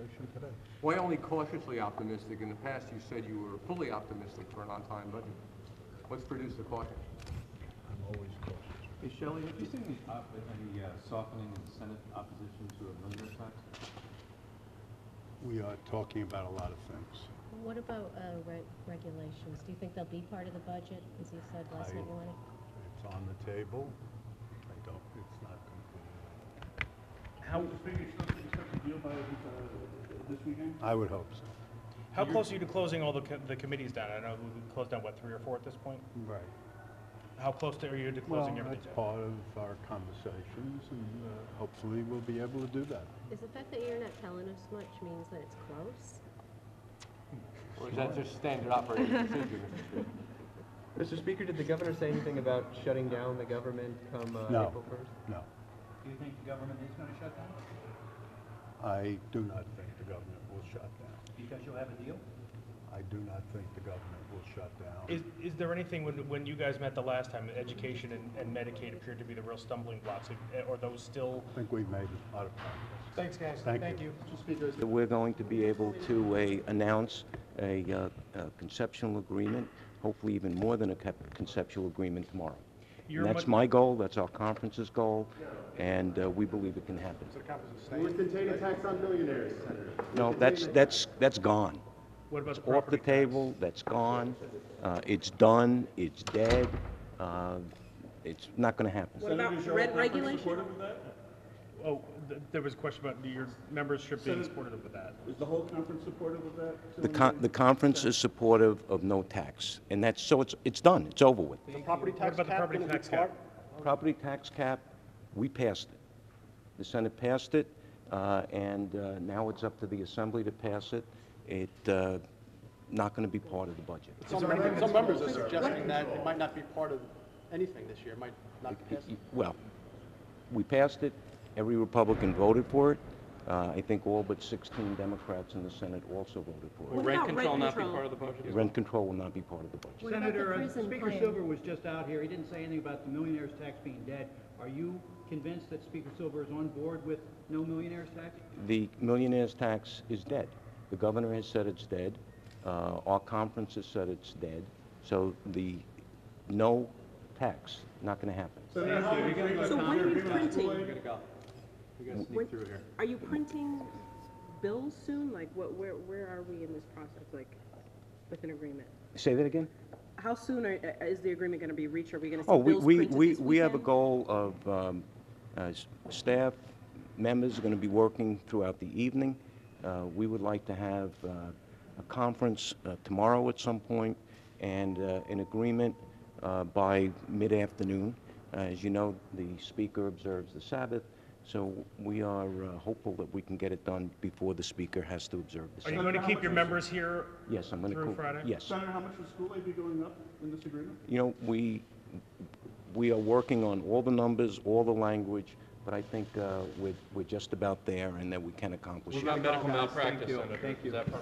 conversation today. Why only cautiously optimistic? In the past, you said you were fully optimistic for an on-time budget. What's produced the caution? I'm always cautious. Hey Shelley, have you seen any, op- any uh, softening in Senate opposition to a millionaire tax? We are talking about a lot of things. What about uh, reg- regulations? Do you think they'll be part of the budget, as you said last I- night you wanted? It's on the table. I don't, it's not completed. How, I would hope so. how close are you to closing all the, co- the committees down? I know we've closed down, what, three or four at this point? Right. How close to- are you to Well, closing everything that's part of our conversations, and uh, hopefully we'll be able to do that. Is the fact that you're not telling us much means that it's close? Or is that just standard operating procedure, Mr. Speaker? Mr. Speaker, did the governor say anything about shutting down the government come uh, No. April first? No, Do you think the government is going to shut down? I do not think the government will shut down. Because you'll have a deal? I do not think the government will shut down. Is, is there anything, when, when you guys met the last time, education and, and Medicaid appeared to be the real stumbling blocks, are are those still? I think we've made a lot of progress. Thanks, guys. Thank you. that we're going to be able to uh, announce a uh, a conceptual agreement, hopefully even more than a conceptual agreement tomorrow. You're And that's much- my goal, that's our conference's goal, and uh, we believe it can happen. would contain a tax on millionaires, Senator. No, that's, that's, that's gone. What about the Off the property tax? table, that's gone, uh, it's done, it's dead, uh, it's not going to happen. What about red regulation? Oh, th- there was a question about your membership being supportive of that. Is the whole conference supportive of that? The con, the conference is supportive of no tax, and that's, so it's, it's done, it's over with. Property tax What about the property tax cap? Property tax cap, we passed it. The Senate passed it, uh, and uh, now it's up to the Assembly to pass it. It, uh, not going to be part of the budget. Some members, some members are suggesting that it might not be part of anything this year, it might not be passed. Well, we passed it, every Republican voted for it. Uh, I think all but 16 Democrats in the Senate also voted for What Rent about control not be control? part of the budget? it. Rent control will not be part of the budget. What about the Senator, uh, prison Speaker plan? Silver was just out here, he didn't say anything about the millionaire's tax being dead. Are you convinced that Speaker Silver is on board with no millionaire's tax? The millionaire's tax is dead. The governor has said it's dead. Uh, Our conference has said it's dead. So the no tax, not going to happen. So when are you printing? We gotta go. We gotta When- sneak through here. Are you printing bills soon? Like, what, where, where are we in this process, like, with an agreement? Say that again? How soon are, uh, is the agreement gonna be reached? Are we gonna see Oh, we, bills we, printed we, this we have a weekend? goal of, um, uh, s- staff members are going to be working throughout the evening. Uh, We would like to have uh, a conference uh, tomorrow at some point and uh, an agreement uh, by mid-afternoon. Uh, As you know, the speaker observes the Sabbath, so we are uh, hopeful that we can get it done before the speaker has to observe the Are you going to keep your members here? Yes, I'm going to. through Friday? Yes. Senator, how much will school aid be going up in this agreement? You know, we, we are working on all the numbers, all the language, but I think uh, we're, we're just about there and that we can accomplish it. What about medical malpractice. Senator? Thank you. Is that part